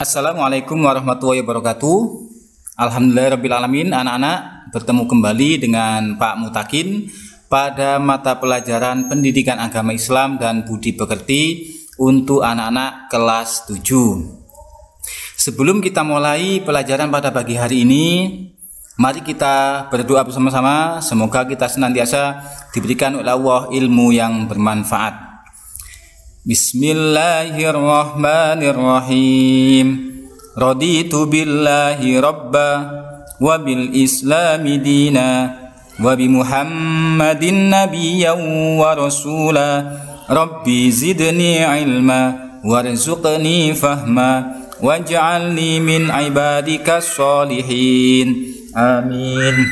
Assalamualaikum warahmatullahi wabarakatuh. Alhamdulillahirrahmanirrahim anak-anak bertemu kembali dengan Pak Mutakin pada mata pelajaran pendidikan agama Islam dan budi pekerti untuk anak-anak kelas 7. Sebelum kita mulai pelajaran pada pagi hari ini, mari kita berdoa bersama-sama semoga kita senantiasa diberikan oleh Allah ilmu yang bermanfaat. Bismillahirrahmanirrahim. Raditu billahi rabba wa bil islami dina wa bi muhammadin nabiyyan wa rasula. Rabbi zidni ilma warzuqni fahma waj'alni min ibadika salihin. Amin.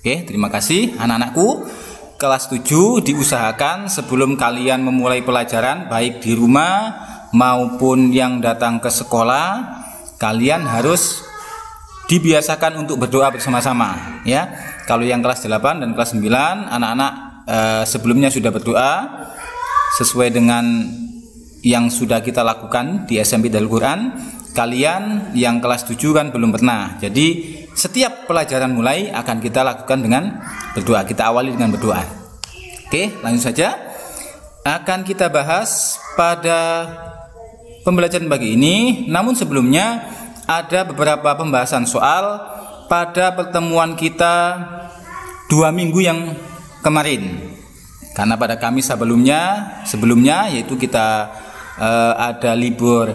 Oke, terima kasih anak-anakku kelas 7 diusahakan sebelum kalian memulai pelajaran baik di rumah maupun yang datang ke sekolah kalian harus dibiasakan untuk berdoa bersama-sama ya. Kalau yang kelas 8 dan kelas 9 anak-anak eh, sebelumnya sudah berdoa sesuai dengan yang sudah kita lakukan di SMP Dalil Quran. Kalian yang kelas 7 kan belum pernah. Jadi setiap pelajaran mulai akan kita lakukan dengan berdoa. Kita awali dengan berdoa. Oke, langsung saja. Akan kita bahas pada pembelajaran pagi ini. Namun sebelumnya ada beberapa pembahasan soal pada pertemuan kita dua minggu yang kemarin. Karena pada kami sebelumnya, sebelumnya yaitu kita uh, ada libur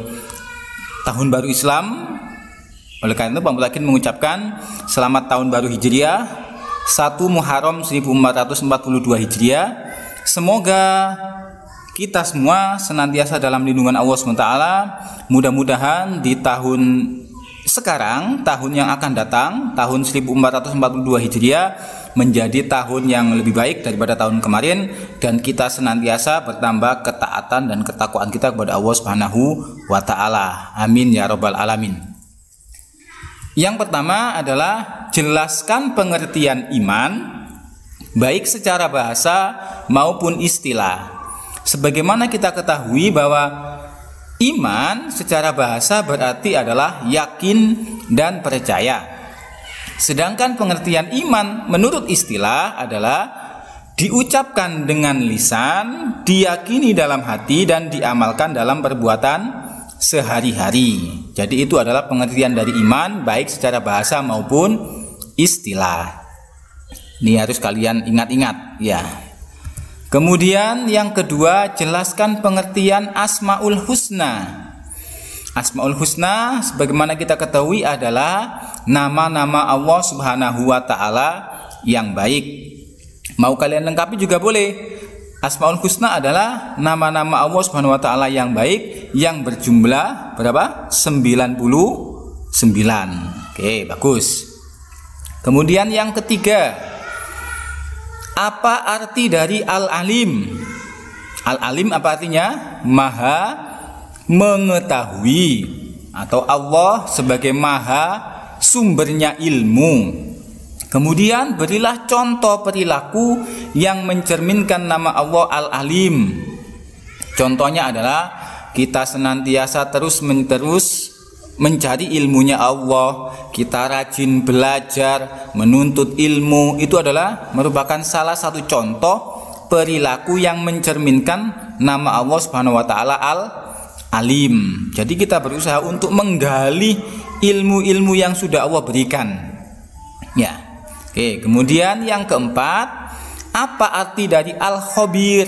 tahun baru Islam oleh karena itu Pak Mutakin mengucapkan selamat tahun baru Hijriah 1 Muharram 1442 Hijriah. Semoga kita semua senantiasa dalam lindungan Allah SWT. Mudah-mudahan di tahun sekarang, tahun yang akan datang, tahun 1442 Hijriah menjadi tahun yang lebih baik daripada tahun kemarin dan kita senantiasa bertambah ketaatan dan ketakwaan kita kepada Allah taala. Amin ya rabbal alamin. Yang pertama adalah jelaskan pengertian iman baik secara bahasa maupun istilah. Sebagaimana kita ketahui bahwa iman secara bahasa berarti adalah yakin dan percaya. Sedangkan pengertian iman menurut istilah adalah diucapkan dengan lisan, diyakini dalam hati dan diamalkan dalam perbuatan sehari-hari. Jadi itu adalah pengertian dari iman baik secara bahasa maupun istilah. Ini harus kalian ingat-ingat ya. Kemudian yang kedua jelaskan pengertian Asmaul Husna. Asmaul Husna sebagaimana kita ketahui adalah nama-nama Allah Subhanahu wa taala yang baik. Mau kalian lengkapi juga boleh. Asmaul Husna adalah nama-nama Allah Subhanahu wa taala yang baik yang berjumlah berapa? 99. Oke, bagus. Kemudian yang ketiga, apa arti dari Al-Alim? Al-Alim apa artinya? Maha mengetahui atau Allah sebagai maha sumbernya ilmu. Kemudian berilah contoh perilaku yang mencerminkan nama Allah Al-Alim. Contohnya adalah kita senantiasa terus menerus mencari ilmunya Allah, kita rajin belajar, menuntut ilmu. Itu adalah merupakan salah satu contoh perilaku yang mencerminkan nama Allah Subhanahu wa taala Al-Alim. Jadi kita berusaha untuk menggali ilmu-ilmu yang sudah Allah berikan. Ya. Oke, kemudian yang keempat, apa arti dari al-khabir?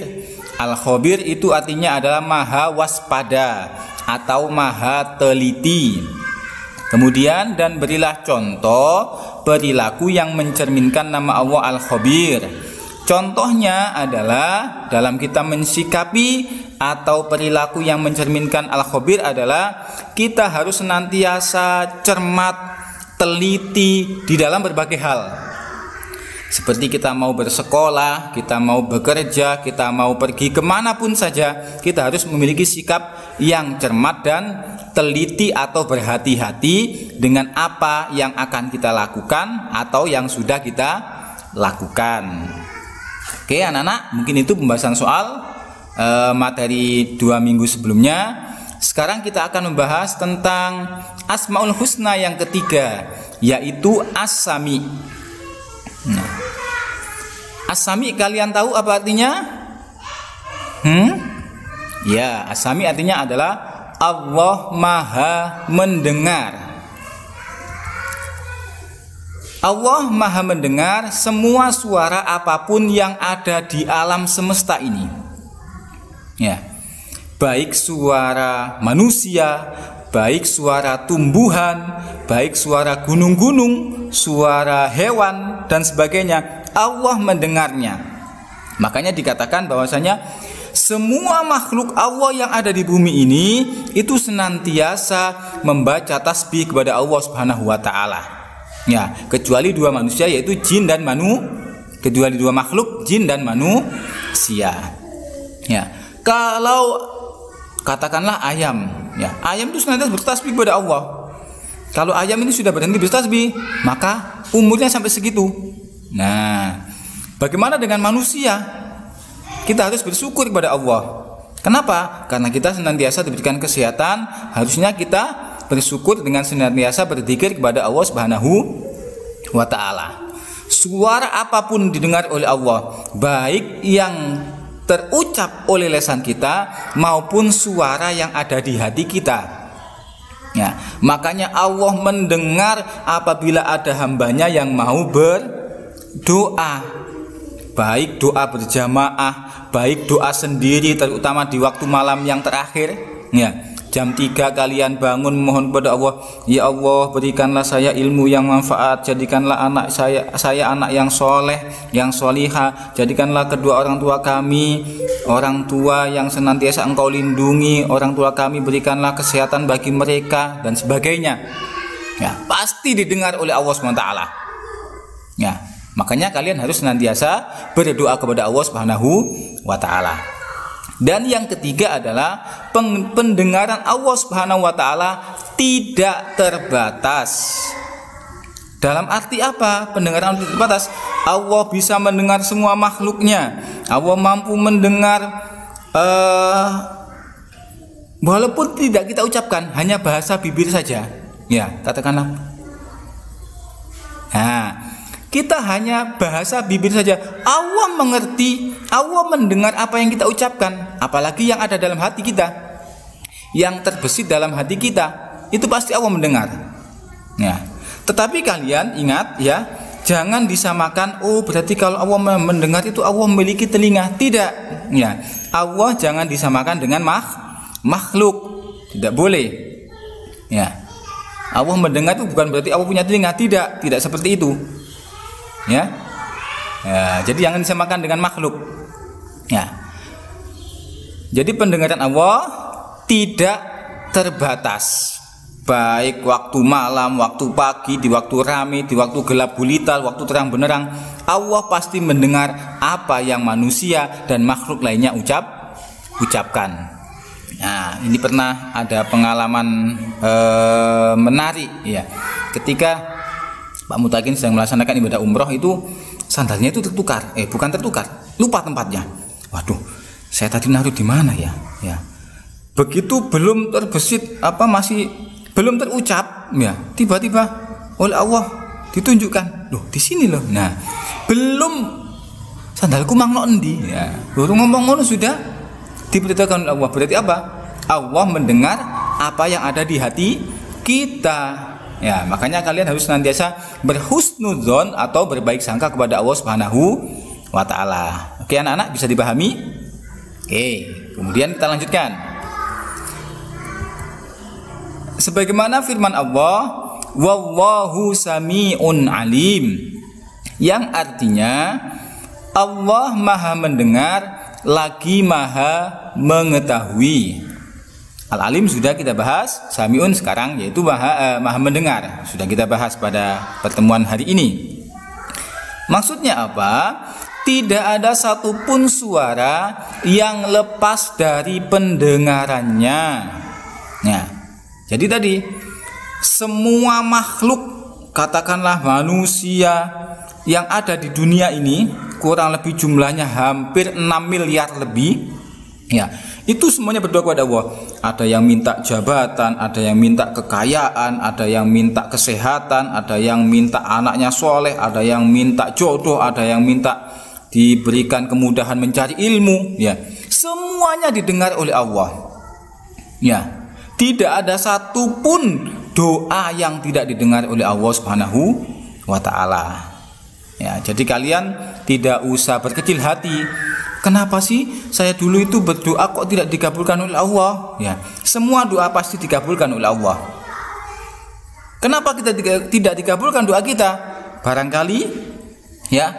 Al-khabir itu artinya adalah maha waspada atau maha teliti. Kemudian dan berilah contoh perilaku yang mencerminkan nama Allah Al-Khabir. Contohnya adalah dalam kita mensikapi atau perilaku yang mencerminkan Al-Khabir adalah kita harus senantiasa cermat, teliti di dalam berbagai hal seperti kita mau bersekolah, kita mau bekerja, kita mau pergi ke mana pun saja, kita harus memiliki sikap yang cermat dan teliti atau berhati-hati dengan apa yang akan kita lakukan atau yang sudah kita lakukan. Oke, anak-anak, mungkin itu pembahasan soal e, materi dua minggu sebelumnya. sekarang kita akan membahas tentang Asmaul Husna yang ketiga, yaitu As-Sami. Nah, As-Sami kalian tahu apa artinya? Hmm? Ya, As-Sami artinya adalah Allah Maha mendengar. Allah Maha mendengar semua suara apa pun yang ada di alam semesta ini. Ya. Baik suara manusia, baik suara tumbuhan, baik suara gunung-gunung, suara hewan dan sebagainya. Allah mendengarnya. Makanya dikatakan bahwasanya semua makhluk Allah yang ada di bumi ini itu senantiasa membaca tasbih kepada Allah Subhanahu wa taala. Ya, kecuali dua manusia yaitu jin dan manu. Kecuali dua makhluk jin dan manusia. Ya. Kalau katakanlah ayam, ya. Ayam itu senantiasa bertasbih kepada Allah. Kalau ayam ini sudah berhenti bertasbih, maka umurnya sampai segitu. Nah, bagaimana dengan manusia? Kita harus bersyukur kepada Allah. Kenapa? Karena kita senantiasa diberikan kesehatan, harusnya kita bersyukur dengan senantiasa berzikir kepada Allah Subhanahu wa taala. Suara apa pun didengar oleh Allah, baik yang terucap oleh lesan kita maupun suara yang ada di hati kita. Ya, makanya Allah mendengar apabila ada hambanya yang mau berdoa. Baik doa berjamaah, baik doa sendiri terutama di waktu malam yang terakhir, ya Jam 3 kalian bangun mohon kepada Allah, ya Allah berikanlah saya ilmu yang manfaat, jadikanlah anak saya saya anak yang soleh, yang soliha, jadikanlah kedua orang tua kami orang tua yang senantiasa engkau lindungi, orang tua kami berikanlah kesehatan bagi mereka dan sebagainya. Ya, pasti didengar oleh Allah SWT. Ya, makanya kalian harus senantiasa berdoa kepada Allah Subhanahu wa taala. Dan yang ketiga adalah pendengaran Allah Subhanahu wa taala tidak terbatas. Dalam arti apa? Pendengaran tidak terbatas. Allah bisa mendengar semua makhluknya. Allah mampu mendengar uh, walaupun tidak kita ucapkan, hanya bahasa bibir saja. Ya, katakanlah. Nah, kita hanya bahasa bibir saja. Allah mengerti, Allah mendengar apa yang kita ucapkan, apalagi yang ada dalam hati kita. Yang terbesit dalam hati kita, itu pasti Allah mendengar. Ya. Tetapi kalian ingat ya, jangan disamakan oh berarti kalau Allah mendengar itu Allah memiliki telinga. Tidak. Ya. Allah jangan disamakan dengan makh makhluk. Tidak boleh. Ya. Allah mendengar itu bukan berarti Allah punya telinga, tidak, tidak seperti itu ya ya jadi jangan disamakan dengan makhluk ya jadi pendengaran Allah tidak terbatas baik waktu malam, waktu pagi, di waktu rame, di waktu gelap gulita, waktu terang benerang, Allah pasti mendengar apa yang manusia dan makhluk lainnya ucap ucapkan. Nah, ini pernah ada pengalaman eh, menarik ya. Ketika Pak Mutakin sedang melaksanakan ibadah umroh itu sandalnya itu tertukar, eh bukan tertukar, lupa tempatnya. Waduh, saya tadi naruh di mana ya? Ya. Begitu belum terbesit apa masih belum terucap ya, tiba-tiba oleh Allah ditunjukkan, loh di sini loh. Nah, belum sandalku mangno endi ya. Baru ngomong ngono sudah diberitakan oleh Allah. Berarti apa? Allah mendengar apa yang ada di hati kita. Ya, makanya kalian harus senantiasa berhusnudzon atau berbaik sangka kepada Allah Subhanahu wa taala. Oke, anak-anak bisa dipahami? Oke, kemudian kita lanjutkan. Sebagaimana firman Allah, wallahu samiun alim. Yang artinya Allah Maha mendengar lagi Maha mengetahui. Al-alim sudah kita bahas, Samiun sekarang yaitu maha, eh, maha mendengar. Sudah kita bahas pada pertemuan hari ini. Maksudnya apa? Tidak ada satupun suara yang lepas dari pendengarannya. Ya. Jadi tadi semua makhluk katakanlah manusia yang ada di dunia ini kurang lebih jumlahnya hampir 6 miliar lebih Ya, itu semuanya berdoa kepada Allah. Ada yang minta jabatan, ada yang minta kekayaan, ada yang minta kesehatan, ada yang minta anaknya soleh, ada yang minta jodoh, ada yang minta diberikan kemudahan mencari ilmu. Ya, semuanya didengar oleh Allah. Ya, tidak ada satupun doa yang tidak didengar oleh Allah Subhanahu wa Ta'ala. Ya, jadi kalian tidak usah berkecil hati Kenapa sih saya dulu itu berdoa kok tidak dikabulkan oleh Allah? Ya, semua doa pasti dikabulkan oleh Allah. Kenapa kita tidak dikabulkan doa kita? Barangkali ya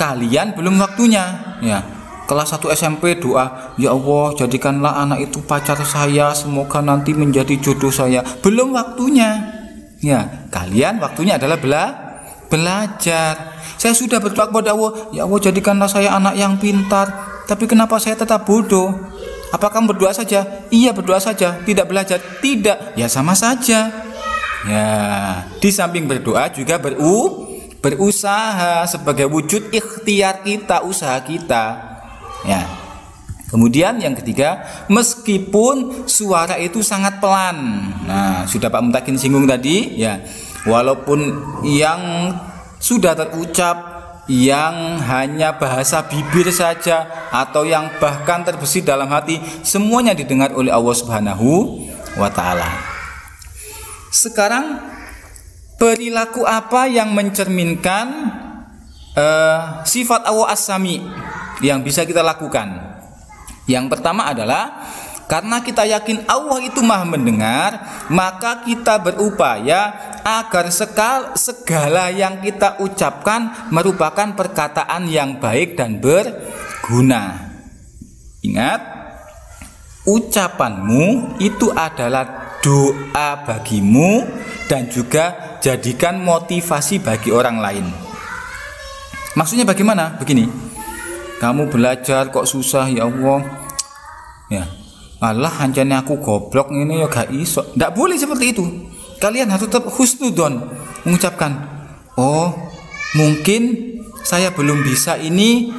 kalian belum waktunya. Ya, kelas 1 SMP doa, ya Allah jadikanlah anak itu pacar saya, semoga nanti menjadi jodoh saya. Belum waktunya. Ya, kalian waktunya adalah bela belajar. Saya sudah berdoa kepada Allah, ya Allah jadikanlah saya anak yang pintar. Tapi kenapa saya tetap bodoh? Apakah berdoa saja? Iya berdoa saja. Tidak belajar? Tidak. Ya sama saja. Ya, di samping berdoa juga beru berusaha sebagai wujud ikhtiar kita, usaha kita. Ya. Kemudian yang ketiga, meskipun suara itu sangat pelan. Nah, sudah Pak Mutakin singgung tadi, ya. Walaupun yang sudah terucap yang hanya bahasa bibir saja atau yang bahkan terbesit dalam hati semuanya didengar oleh Allah Subhanahu wa taala. Sekarang perilaku apa yang mencerminkan uh, sifat Allah As-Sami yang bisa kita lakukan? Yang pertama adalah karena kita yakin Allah itu maha mendengar, maka kita berupaya agar sekal, segala yang kita ucapkan merupakan perkataan yang baik dan berguna. Ingat, ucapanmu itu adalah doa bagimu dan juga jadikan motivasi bagi orang lain. Maksudnya bagaimana? Begini, kamu belajar kok susah ya Allah. Ya, Allah hancurnya aku goblok ini ya gak iso. Tidak boleh seperti itu. Kalian harus tetap husnudon mengucapkan, oh mungkin saya belum bisa ini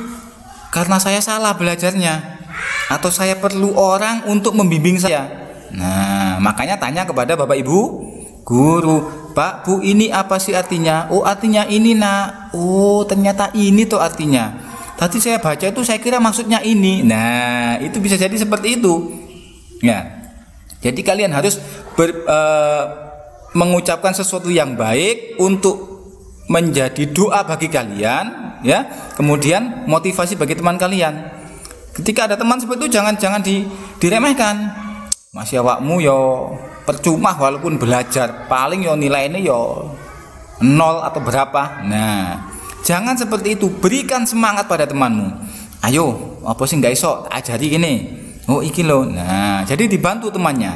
karena saya salah belajarnya atau saya perlu orang untuk membimbing saya. Nah, makanya tanya kepada Bapak Ibu guru, Pak Bu ini apa sih artinya? Oh artinya ini nak. Oh ternyata ini tuh artinya. Tadi saya baca itu saya kira maksudnya ini. Nah itu bisa jadi seperti itu. Ya. Jadi kalian harus ber, uh, mengucapkan sesuatu yang baik untuk menjadi doa bagi kalian, ya. Kemudian motivasi bagi teman kalian. Ketika ada teman seperti itu jangan jangan di, diremehkan. Masih awakmu yo percuma walaupun belajar, paling yo nilainya yo nol atau berapa. Nah, jangan seperti itu. Berikan semangat pada temanmu. Ayo, apa sih nggak iso ajari gini oh iki loh nah jadi dibantu temannya.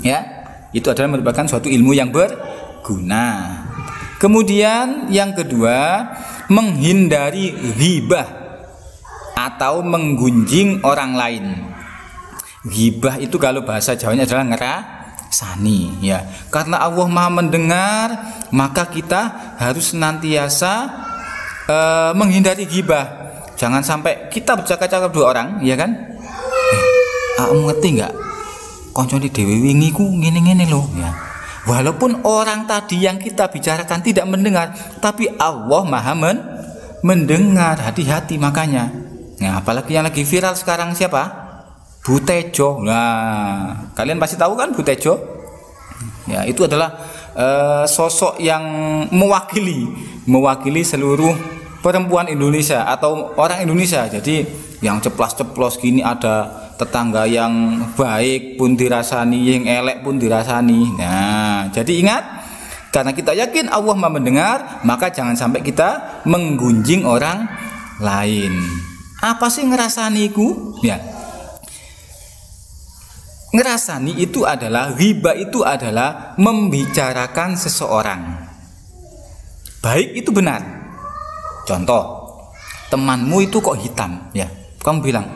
Ya itu adalah merupakan suatu ilmu yang berguna. Kemudian yang kedua menghindari ghibah atau menggunjing orang lain. Ghibah itu kalau bahasa Jawanya adalah ngerasani ya. Karena Allah Maha mendengar maka kita harus senantiasa uh, menghindari ghibah. Jangan sampai kita bercakap-cakap dua orang ya kan kamu ngerti nggak? Di dewi wingi ku ngene-ngene loh ya. Walaupun orang tadi yang kita bicarakan tidak mendengar tapi Allah maha men mendengar. Hati-hati makanya. Nah apalagi yang lagi viral sekarang siapa? Butejo nah kalian pasti tahu kan Butejo ya itu adalah uh, sosok yang mewakili mewakili seluruh perempuan Indonesia atau orang Indonesia. Jadi yang ceplas-ceplos gini ada tetangga yang baik pun dirasani, yang elek pun dirasani. Nah, jadi ingat karena kita yakin Allah mau mendengar, maka jangan sampai kita menggunjing orang lain. Apa sih ngerasaniku? Ya. Ngerasani itu adalah riba itu adalah membicarakan seseorang. Baik itu benar. Contoh, temanmu itu kok hitam, ya. Kamu bilang,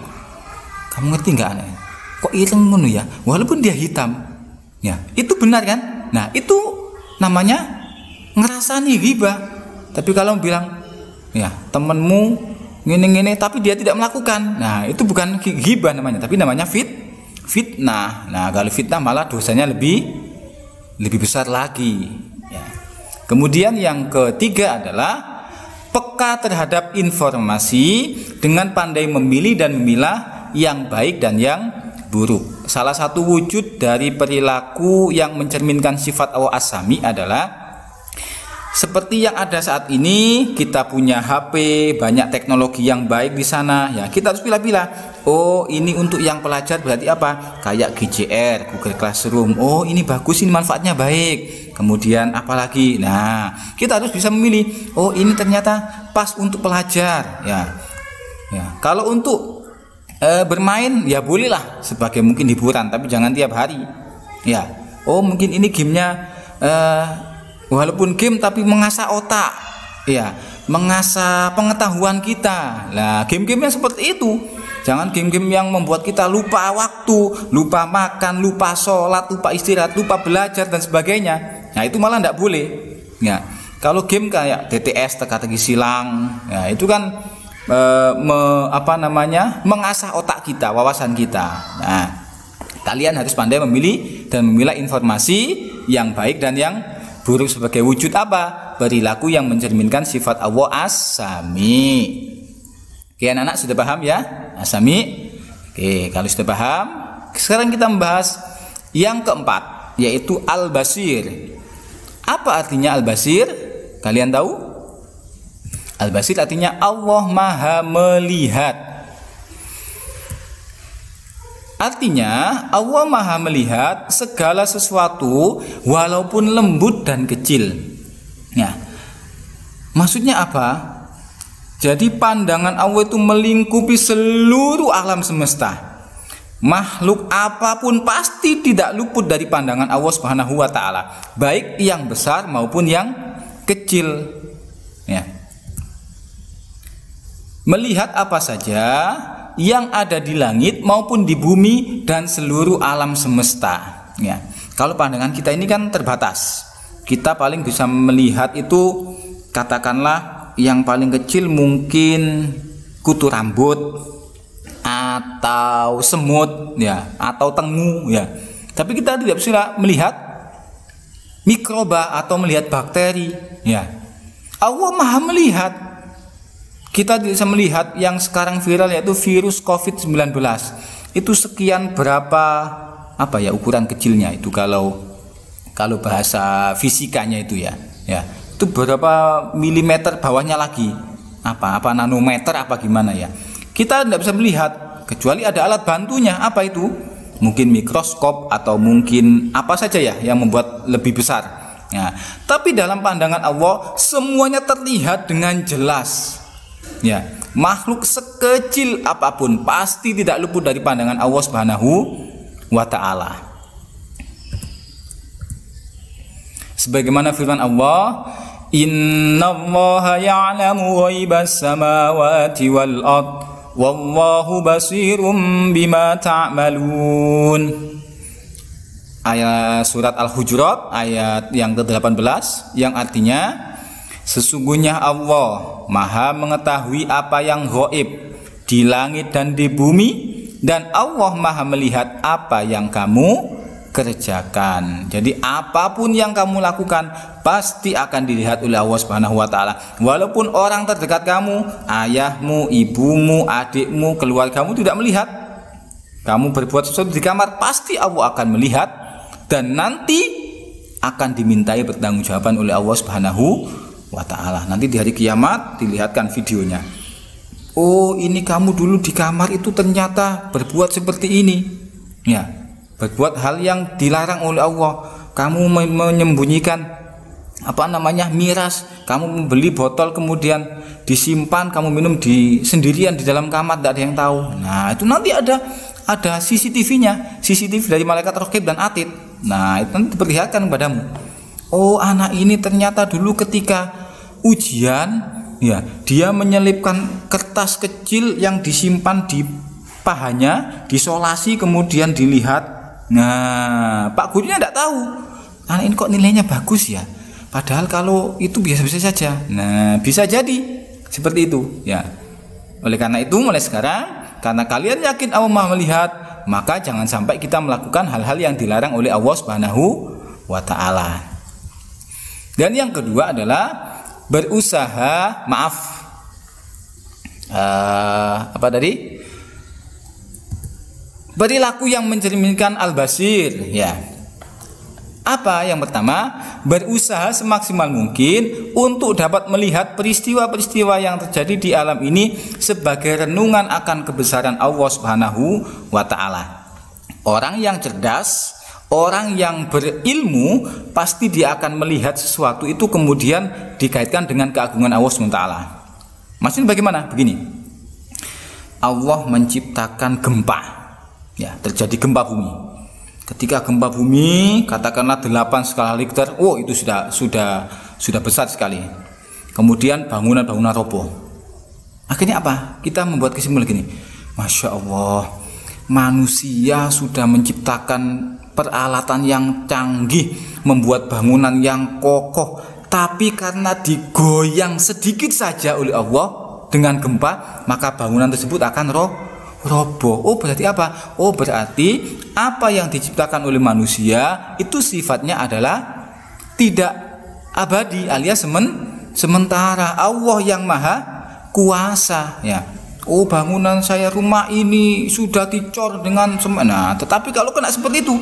kamu ngerti nggak aneh kok ireng ngono ya walaupun dia hitam ya itu benar kan nah itu namanya ngerasani riba tapi kalau bilang ya temenmu ngene-ngene tapi dia tidak melakukan. Nah, itu bukan ghibah namanya, tapi namanya fit fitnah. Nah, kalau fitnah malah dosanya lebih lebih besar lagi. Ya. Kemudian yang ketiga adalah peka terhadap informasi dengan pandai memilih dan memilah yang baik dan yang buruk. Salah satu wujud dari perilaku yang mencerminkan sifat Allah asami adalah seperti yang ada saat ini, kita punya HP, banyak teknologi yang baik di sana. Ya, kita harus pilih-pilih. Oh, ini untuk yang pelajar berarti apa? Kayak GCR, Google Classroom. Oh, ini bagus, ini manfaatnya baik. Kemudian apalagi? Nah, kita harus bisa memilih. Oh, ini ternyata pas untuk pelajar. Ya, ya. Kalau untuk e, bermain, ya bolehlah sebagai mungkin hiburan, tapi jangan tiap hari. Ya. Oh, mungkin ini gamenya eh, walaupun game tapi mengasah otak. Ya. Mengasah pengetahuan kita. Lah game-game yang seperti itu. Jangan game-game yang membuat kita lupa waktu lupa makan lupa sholat lupa istirahat lupa belajar dan sebagainya. Nah itu malah tidak boleh. Ya. Kalau game kayak TTS teka-teki silang ya itu kan e, me, apa namanya mengasah otak kita wawasan kita nah kalian harus pandai memilih dan memilah informasi yang baik dan yang buruk sebagai wujud apa? Perilaku yang mencerminkan sifat Allah asami. Oke, anak-anak sudah paham ya? Asami. Oke, kalau sudah paham, sekarang kita membahas yang keempat, yaitu al-basir. Apa artinya al-basir? Kalian tahu? Al-basir artinya Allah Maha melihat. Artinya Allah maha melihat segala sesuatu walaupun lembut dan kecil. Ya. Maksudnya apa? Jadi pandangan Allah itu melingkupi seluruh alam semesta. Makhluk apa pun pasti tidak luput dari pandangan Allah Subhanahu wa taala, baik yang besar maupun yang kecil. Ya. Melihat apa saja yang ada di langit maupun di bumi dan seluruh alam semesta. Ya. Kalau pandangan kita ini kan terbatas. Kita paling bisa melihat itu katakanlah yang paling kecil mungkin kutu rambut atau semut ya atau tengu ya. Tapi kita tidak bisa melihat mikroba atau melihat bakteri ya. Allah Maha melihat kita bisa melihat yang sekarang viral yaitu virus COVID-19 itu sekian berapa apa ya ukuran kecilnya itu kalau kalau bahasa fisikanya itu ya ya. Itu berapa milimeter bawahnya lagi? Apa apa nanometer apa gimana ya? Kita tidak bisa melihat kecuali ada alat bantunya. Apa itu? Mungkin mikroskop atau mungkin apa saja ya yang membuat lebih besar. Ya tapi dalam pandangan Allah semuanya terlihat dengan jelas Ya, makhluk sekecil apa pun pasti tidak luput dari pandangan Allah Subhanahu wa taala. Sebagaimana firman Allah, "Innallaha ya'lamu ghaibas samawati wal ard, wallahu basirum bima ta'malun." Ayat surat Al-Hujurat ayat yang ke-18 yang artinya Sesungguhnya Allah maha mengetahui apa yang goib di langit dan di bumi dan Allah maha melihat apa yang kamu kerjakan. Jadi apa pun yang kamu lakukan pasti akan dilihat oleh Allah Subhanahu wa taala. Walaupun orang terdekat kamu, ayahmu, ibumu, adikmu, keluargamu tidak melihat. Kamu berbuat sesuatu di kamar pasti Allah akan melihat dan nanti akan dimintai pertanggungjawaban oleh Allah Subhanahu wa taala. Nanti di hari kiamat dilihatkan videonya. Oh, ini kamu dulu di kamar itu ternyata berbuat seperti ini. Ya, berbuat hal yang dilarang oleh Allah. Kamu menyembunyikan apa namanya miras, kamu membeli botol kemudian disimpan, kamu minum di sendirian di dalam kamar, tidak ada yang tahu. Nah, itu nanti ada ada CCTV-nya, CCTV dari malaikat rokib dan atid. Nah, itu nanti diperlihatkan kepadamu. Oh, anak ini ternyata dulu ketika ujian ya dia menyelipkan kertas kecil yang disimpan di pahanya disolasi kemudian dilihat. Nah pak gurunya tidak tahu. Anak ini kok nilainya bagus ya? Padahal kalau itu biasa-biasa saja. Nah bisa jadi. Seperti itu ya. Oleh karena itu mulai sekarang karena kalian yakin Allah Maha melihat, maka jangan sampai kita melakukan hal-hal yang dilarang oleh Allah Subhanahu wa taala. Dan yang kedua adalah berusaha maaf uh, apa tadi? Perilaku yang mencerminkan al-basir ya. Apa yang pertama? Berusaha semaksimal mungkin untuk dapat melihat peristiwa-peristiwa yang terjadi di alam ini sebagai renungan akan kebesaran Allah Subhanahu wa taala. Orang yang cerdas, orang yang berilmu pasti dia akan melihat sesuatu itu kemudian dikaitkan dengan keagungan Allah taala. Maksudnya bagaimana? Begini. Allah menciptakan gempa ya terjadi gempa bumi ketika gempa bumi katakanlah 8 skala Richter oh itu sudah sudah sudah besar sekali kemudian bangunan-bangunan roboh akhirnya apa kita membuat kesimpulan gini Masya Allah manusia sudah menciptakan peralatan yang canggih membuat bangunan yang kokoh tapi karena digoyang sedikit saja oleh Allah dengan gempa maka bangunan tersebut akan roh roboh. Oh, berarti apa? Oh, berarti apa yang diciptakan oleh manusia itu sifatnya adalah tidak abadi alias semen, sementara Allah yang maha kuasa ya. Oh, bangunan saya rumah ini sudah dicor dengan semen. Nah, tetapi kalau kena seperti itu,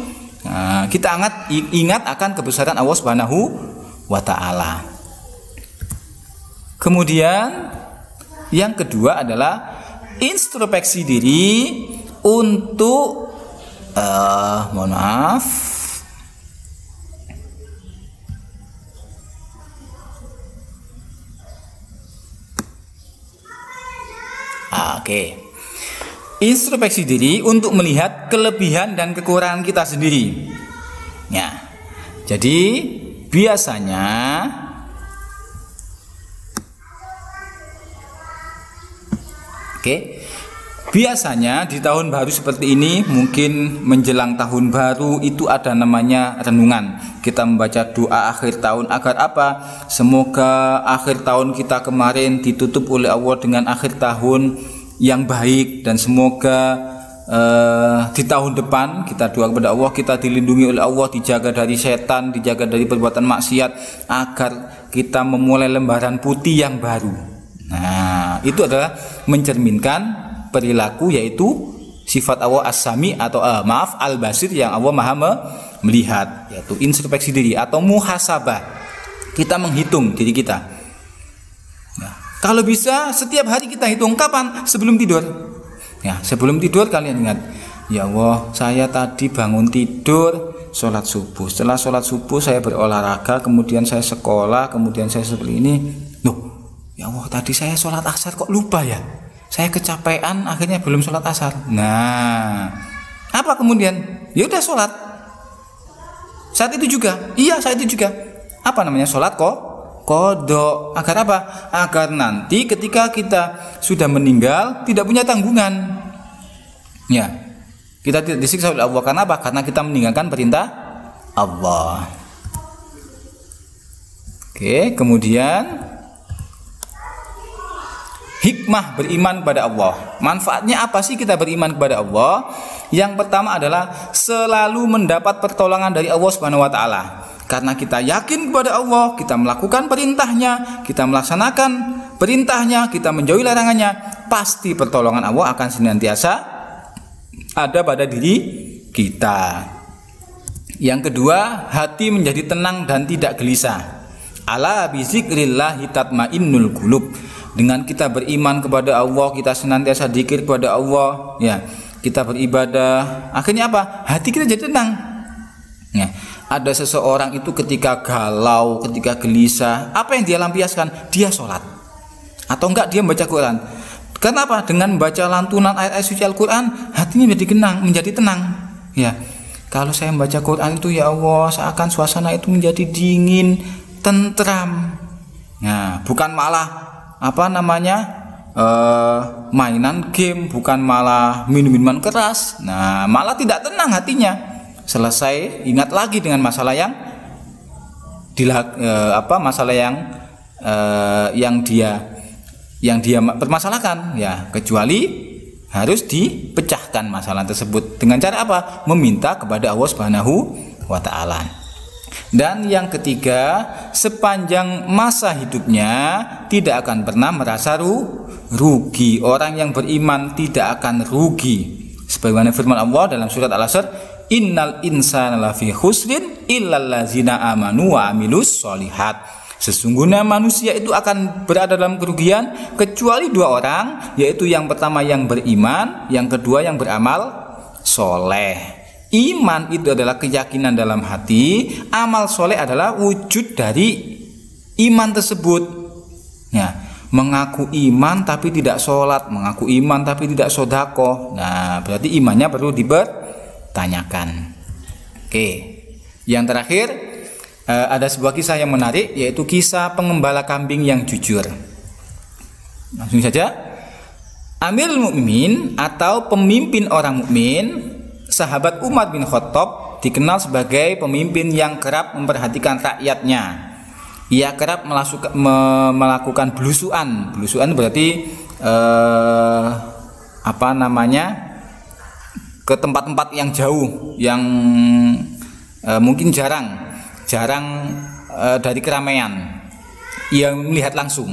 nah, kita ingat ingat akan kebesaran Allah Subhanahu wa taala. Kemudian yang kedua adalah introspeksi diri untuk uh, mohon maaf ah, Oke. Okay. Introspeksi diri untuk melihat kelebihan dan kekurangan kita sendiri. Ya. Jadi biasanya Oke. Biasanya di tahun baru seperti ini mungkin menjelang tahun baru itu ada namanya renungan. Kita membaca doa akhir tahun agar apa? Semoga akhir tahun kita kemarin ditutup oleh Allah dengan akhir tahun yang baik dan semoga uh, di tahun depan kita doa kepada Allah kita dilindungi oleh Allah dijaga dari setan dijaga dari perbuatan maksiat agar kita memulai lembaran putih yang baru Nah, itu adalah mencerminkan perilaku yaitu sifat Allah as-sami atau uh, maaf al-basir yang Allah Maha melihat yaitu introspeksi diri atau muhasabah. Kita menghitung diri kita. Kalau bisa setiap hari kita hitung kapan? Sebelum tidur. Ya, sebelum tidur kalian ingat, ya Allah, saya tadi bangun tidur sholat subuh. Setelah sholat subuh saya berolahraga, kemudian saya sekolah, kemudian saya seperti ini. Loh, ya Allah tadi saya sholat asar kok lupa ya saya kecapean akhirnya belum sholat asar nah apa kemudian ya udah sholat saat itu juga iya saat itu juga apa namanya sholat kok kodok. Agar apa? Agar nanti ketika kita sudah meninggal tidak punya tanggungan. Ya. Kita tidak disiksa oleh Allah. Karena apa? Karena kita meninggalkan perintah Allah. Oke kemudian hikmah beriman kepada Allah. Manfaatnya apa sih kita beriman kepada Allah? Yang pertama adalah selalu mendapat pertolongan dari Allah Subhanahu wa taala. Karena kita yakin kepada Allah, kita melakukan perintahnya, kita melaksanakan perintahnya, kita menjauhi larangannya, pasti pertolongan Allah akan senantiasa ada pada diri kita. Yang kedua, hati menjadi tenang dan tidak gelisah. Ala bizikrillahi tatmainnul qulub. Dengan kita beriman kepada Allah kita senantiasa dikir kepada Allah ya. Kita beribadah. Akhirnya apa? Hati kita jadi tenang. Ya ada seseorang itu ketika galau ketika gelisah apa yang dia lampiaskan? Dia sholat. Atau enggak dia membaca Quran. Kenapa? Dengan membaca lantunan ayat-ayat suci Al-Quran hatinya menjadi tenang menjadi tenang. Ya. Kalau saya membaca Quran itu ya Allah seakan suasana itu menjadi dingin tentram. Nah, bukan malah apa namanya uh, mainan game bukan malah minum-minuman keras. Nah malah tidak tenang hatinya selesai ingat lagi dengan masalah yang dilak uh, apa masalah yang uh, yang dia yang dia permasalahkan. Ya kecuali harus dipecahkan masalah tersebut. Dengan cara apa? Meminta kepada Allah Subhanahu wa taala. Dan yang ketiga sepanjang masa hidupnya tidak akan pernah merasa ru rugi. Orang yang beriman tidak akan rugi. Sebagaimana firman Allah dalam surat Al-Asr innal insana lafi khusrin illal amanu wa amilus solihat Sesungguhnya manusia itu akan berada dalam kerugian kecuali dua orang, yaitu yang pertama yang beriman, yang kedua yang beramal soleh. Iman itu adalah keyakinan dalam hati, amal soleh adalah wujud dari iman tersebut. Ya, mengaku iman tapi tidak sholat, mengaku iman tapi tidak sodako. Nah, berarti imannya perlu dipertanyakan. Oke, yang terakhir uh, ada sebuah kisah yang menarik yaitu kisah pengembala kambing yang jujur. Langsung saja. Amir Mukmin atau pemimpin orang mukmin, sahabat Umar bin Khattab dikenal sebagai pemimpin yang kerap memperhatikan rakyatnya. Ia kerap melasuka, me, melakukan belusuan. Belusuan berarti eh, apa namanya? Ke tempat-tempat yang jauh yang eh, mungkin jarang jarang e, dari keramaian. Ia melihat langsung.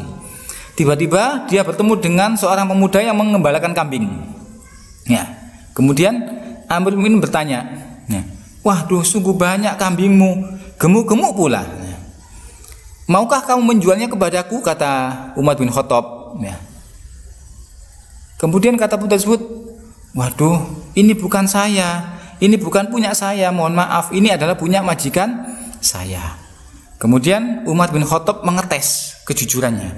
Tiba-tiba dia bertemu dengan seorang pemuda yang mengembalakan kambing. Ya kemudian Amr bin bertanya ya, waduh sungguh banyak kambingmu. Gemuk-gemuk pula. Ya. maukah kamu menjualnya kepadaku? kata Umar bin Khattab. Ya. kemudian kata pemuda tersebut waduh ini bukan saya ini bukan punya saya mohon maaf ini adalah punya majikan saya. Kemudian Umar bin Khattab mengetes kejujurannya.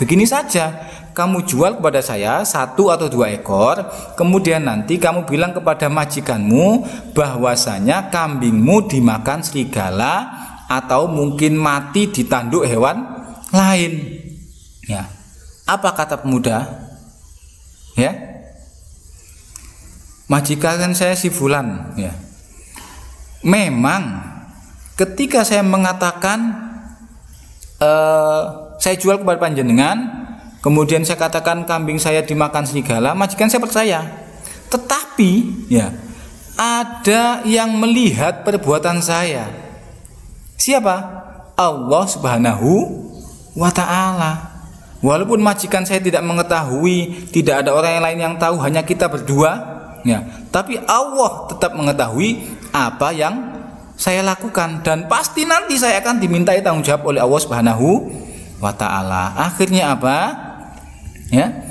Begini saja, kamu jual kepada saya satu atau dua ekor, kemudian nanti kamu bilang kepada majikanmu bahwasanya kambingmu dimakan serigala atau mungkin mati ditanduk hewan lain. Ya. Apa kata pemuda? Ya. Majikan saya si fulan, ya. Memang ketika saya mengatakan uh, saya jual kepada panjenengan kemudian saya katakan kambing saya dimakan serigala majikan saya percaya. Tetapi ya ada yang melihat perbuatan saya. Siapa? Allah Subhanahu wa taala. Walaupun majikan saya tidak mengetahui tidak ada orang yang lain yang tahu hanya kita berdua ya tapi Allah tetap mengetahui apa yang saya lakukan dan pasti nanti saya akan dimintai tanggung jawab oleh Allah Subhanahu wa taala. Akhirnya apa? Ya.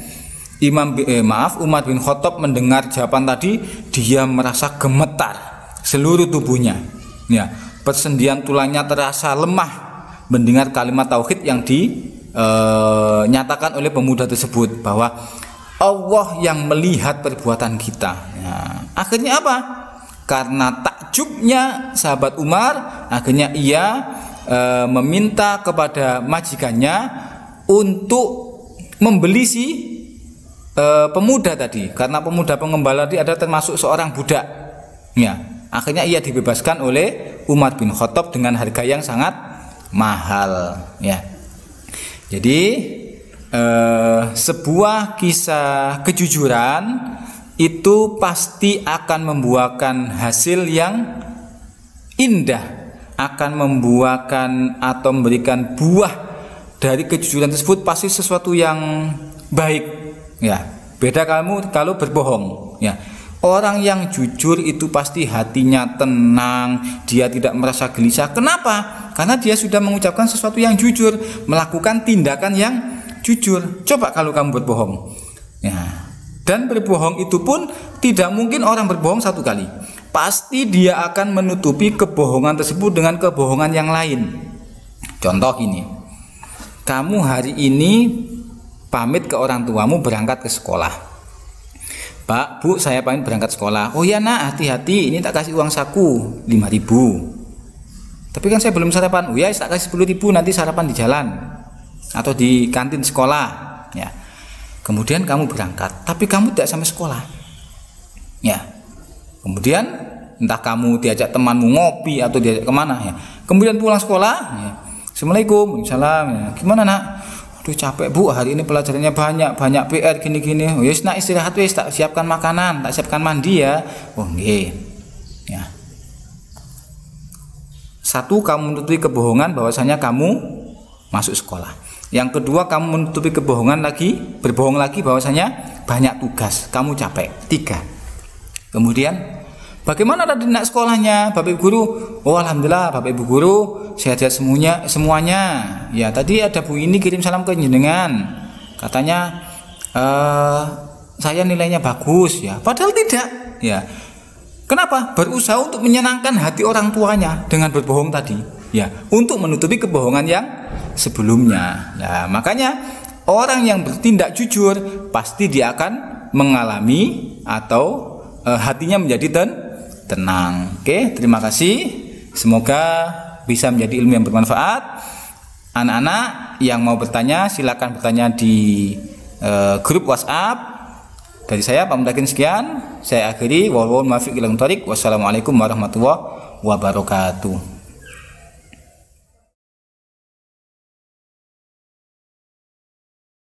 Imam eh, maaf Umar bin Khattab mendengar jawaban tadi dia merasa gemetar seluruh tubuhnya. Ya, persendian tulangnya terasa lemah mendengar kalimat tauhid yang dinyatakan eh, oleh pemuda tersebut bahwa Allah yang melihat perbuatan kita. Ya. Akhirnya apa? Karena takjubnya sahabat Umar, akhirnya ia e, meminta kepada majikannya untuk membeli si e, pemuda tadi, karena pemuda pengembala tadi adalah termasuk seorang budak. Ya, akhirnya ia dibebaskan oleh Umar bin Khattab dengan harga yang sangat mahal. Ya, jadi e, sebuah kisah kejujuran itu pasti akan membuahkan hasil yang indah, akan membuahkan atau memberikan buah dari kejujuran tersebut pasti sesuatu yang baik. Ya, beda kamu kalau berbohong. Ya, orang yang jujur itu pasti hatinya tenang, dia tidak merasa gelisah. Kenapa? Karena dia sudah mengucapkan sesuatu yang jujur, melakukan tindakan yang jujur. Coba kalau kamu berbohong. Ya, dan berbohong itu pun tidak mungkin orang berbohong satu kali. Pasti dia akan menutupi kebohongan tersebut dengan kebohongan yang lain. Contoh ini, kamu hari ini pamit ke orang tuamu berangkat ke sekolah. Pak, Bu, saya pamit berangkat sekolah. Oh ya nak, hati-hati, ini tak kasih uang saku 5000 Tapi kan saya belum sarapan. Oh ya, tak kasih 10 ribu nanti sarapan di jalan atau di kantin sekolah. Ya kemudian kamu berangkat tapi kamu tidak sampai sekolah ya kemudian entah kamu diajak temanmu ngopi atau diajak ke mana ya kemudian pulang sekolah ya. Assalamualaikum Salam ya. gimana nak Aduh capek bu, hari ini pelajarannya banyak, banyak PR gini-gini. Oh, yes, nak istirahat wis, tak siapkan makanan, tak siapkan mandi ya. Oh nggih. Ya. Satu, kamu menutupi kebohongan bahwasanya kamu masuk sekolah. Yang kedua, kamu menutupi kebohongan lagi, berbohong lagi bahwasanya banyak tugas, kamu capek. Tiga. Kemudian Bagaimana tadi nak sekolahnya, Bapak Ibu Guru? Oh, alhamdulillah, Bapak Ibu Guru sehat-sehat semuanya. Semuanya. Ya, tadi ada Bu ini kirim salam ke jenengan. Katanya uh, saya nilainya bagus ya. Padahal tidak. Ya. Kenapa? Berusaha untuk menyenangkan hati orang tuanya dengan berbohong tadi. Ya, untuk menutupi kebohongan yang sebelumnya. Ya, makanya orang yang bertindak jujur pasti dia akan mengalami atau uh, hatinya menjadi ten tenang. Oke, terima kasih. Semoga bisa menjadi ilmu yang bermanfaat. Anak-anak yang mau bertanya silakan bertanya di uh, grup WhatsApp. Dari saya Pak Mutakin sekian. Saya akhiri. Wassalamualaikum warahmatullahi wabarakatuh.